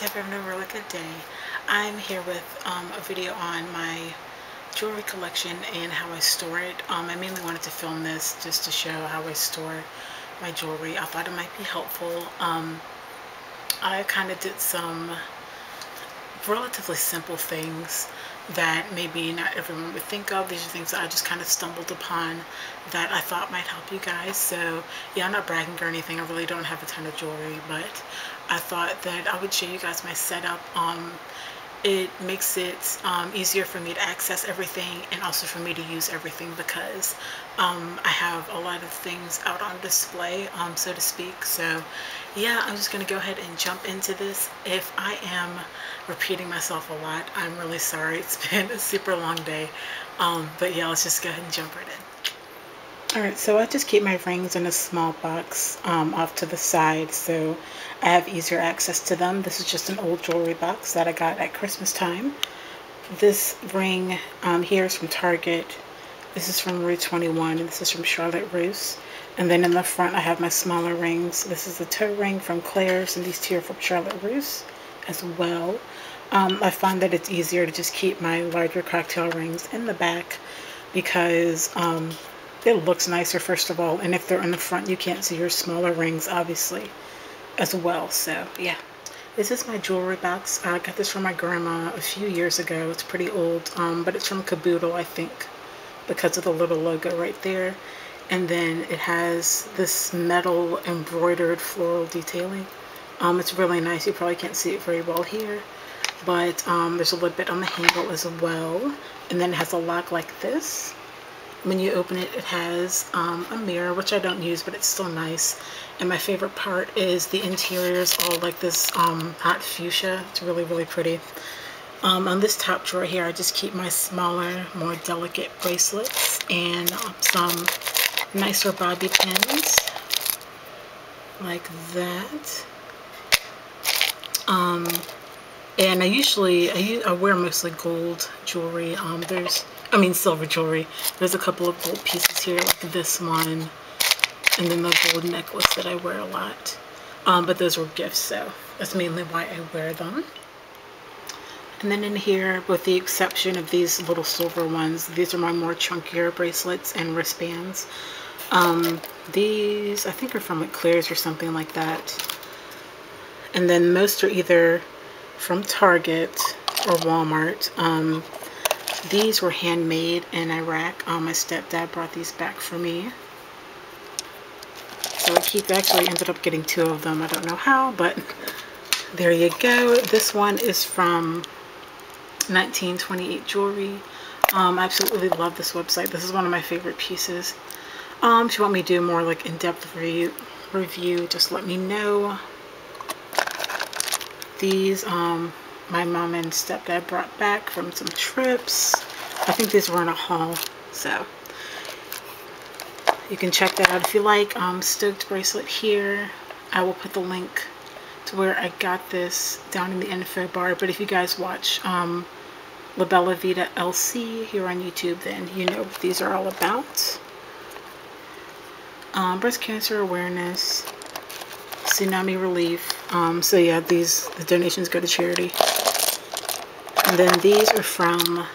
guys, you're having a really good day. I'm here with um, a video on my jewelry collection and how I store it. Um, I mainly wanted to film this just to show how I store my jewelry. I thought it might be helpful. Um, I kind of did some relatively simple things that maybe not everyone would think of. These are things that I just kind of stumbled upon that I thought might help you guys. So yeah, I'm not bragging or anything. I really don't have a ton of jewelry, but I thought that I would show you guys my setup. Um, it makes it um, easier for me to access everything and also for me to use everything because um, I have a lot of things out on display, um, so to speak. So yeah, I'm just going to go ahead and jump into this. If I am repeating myself a lot, I'm really sorry. It's been a super long day. Um, but yeah, let's just go ahead and jump right in. Alright, so I just keep my rings in a small box um, off to the side so I have easier access to them. This is just an old jewelry box that I got at Christmas time. This ring um, here is from Target. This is from Rue 21 and this is from Charlotte Russe. And then in the front I have my smaller rings. This is a toe ring from Claire's and these two are from Charlotte Russe as well. Um, I find that it's easier to just keep my larger cocktail rings in the back because um, it looks nicer first of all and if they're in the front you can't see your smaller rings obviously as well so yeah. This is my jewelry box. I got this from my grandma a few years ago. It's pretty old um, but it's from Caboodle I think because of the little logo right there. And then it has this metal embroidered floral detailing. Um, it's really nice. You probably can't see it very well here but um, there's a little bit on the handle as well. And then it has a lock like this when you open it, it has um, a mirror, which I don't use, but it's still nice. And my favorite part is the interior is all like this um, hot fuchsia. It's really, really pretty. Um, on this top drawer here, I just keep my smaller, more delicate bracelets and um, some nicer bobby pins like that. Um, and I usually, I, I wear mostly gold jewelry. Um, there's I mean silver jewelry. There's a couple of gold pieces here, like this one, and then the gold necklace that I wear a lot. Um, but those were gifts, so that's mainly why I wear them. And then in here, with the exception of these little silver ones, these are my more chunkier bracelets and wristbands. Um, these, I think are from like Claire's or something like that. And then most are either from Target or Walmart. Um, these were handmade in Iraq. Um, my stepdad brought these back for me. So I keep actually ended up getting two of them. I don't know how, but there you go. This one is from 1928 Jewelry. Um, I absolutely love this website. This is one of my favorite pieces. Um, if you want me to do more like in-depth review, review, just let me know. These um, my mom and stepdad brought back from some trips. I think these were in a haul, so you can check that out if you like. Um, Stoked bracelet here. I will put the link to where I got this down in the info bar. But if you guys watch um, La Bella Vita LC here on YouTube, then you know what these are all about. Um, breast cancer awareness, tsunami relief. Um, so yeah, these the donations go to charity. And then these are from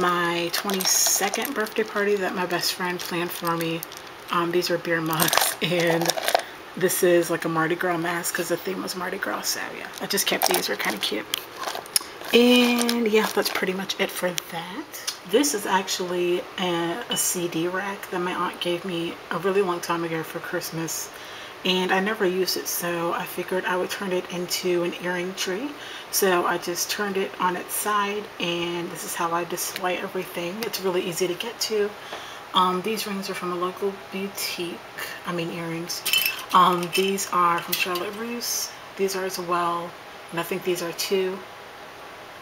my 22nd birthday party that my best friend planned for me. Um, these are beer mugs and this is like a Mardi Gras mask because the theme was Mardi Gras. So yeah, I just kept these. They're kind of cute. And yeah, that's pretty much it for that. This is actually a, a CD rack that my aunt gave me a really long time ago for Christmas and I never used it so I figured I would turn it into an earring tree. So I just turned it on its side and this is how I display everything. It's really easy to get to. Um, these rings are from a local boutique I mean earrings. Um, these are from Charlotte Russe. These are as well and I think these are too.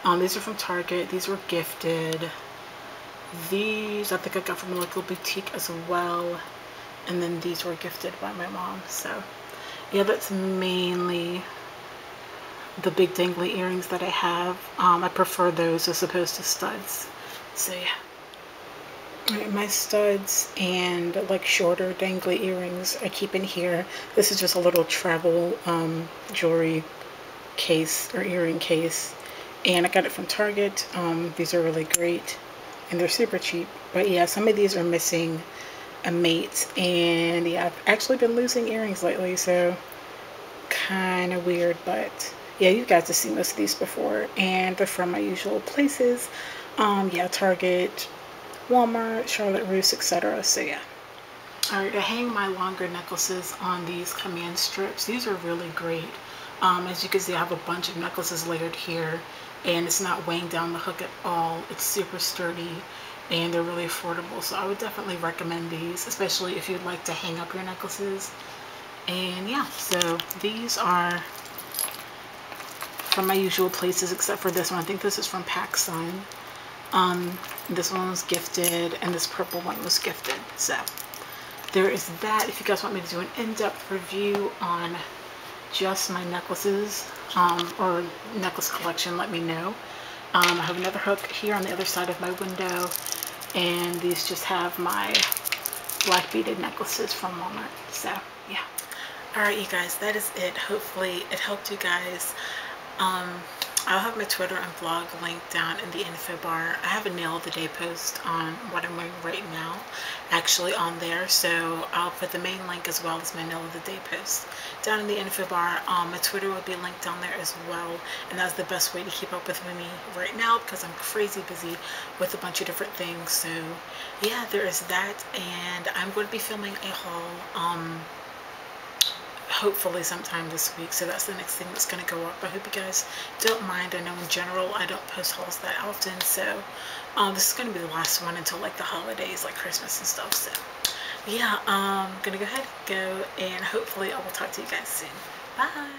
Um, these are from Target. These were gifted. These I think I got from a local boutique as well and then these were gifted by my mom so yeah that's mainly the big dangly earrings that I have. Um, I prefer those as opposed to studs. So yeah. Right, my studs and like shorter dangly earrings I keep in here. This is just a little travel um, jewelry case or earring case and I got it from Target. Um, these are really great and they're super cheap. But yeah, some of these are missing a mate and yeah, I've actually been losing earrings lately, so kind of weird, but yeah, you guys have seen most of these before and they're from my usual places. Um, yeah, Target, Walmart, Charlotte Russe, etc. So yeah. Alright, to hang my longer necklaces on these command strips, these are really great. Um, as you can see, I have a bunch of necklaces layered here and it's not weighing down the hook at all. It's super sturdy and they're really affordable. So I would definitely recommend these, especially if you'd like to hang up your necklaces. And yeah, so these are from my usual places except for this one. I think this is from PacSun. Um, this one was gifted and this purple one was gifted. So there is that. If you guys want me to do an in-depth review on just my necklaces um, or necklace collection, let me know. Um, I have another hook here on the other side of my window and these just have my black beaded necklaces from Walmart. So yeah. Alright you guys, that is it. Hopefully it helped you guys. Um, I'll have my Twitter and blog link down in the info bar. I have a nail of the day post on what I'm wearing right now actually on there. So I'll put the main link as well as my nail of the day post down in the info bar. Um, my Twitter will be linked down there as well. And that's the best way to keep up with me right now because I'm crazy busy with a bunch of different things. So yeah, there is that. And I'm going to be filming a haul. Um, hopefully sometime this week. So that's the next thing that's going to go up. I hope you guys don't mind. I know in general I don't post hauls that often. So um, this is going to be the last one until like the holidays, like Christmas and stuff. So yeah, I'm um, going to go ahead, and go, and hopefully I will talk to you guys soon. Bye.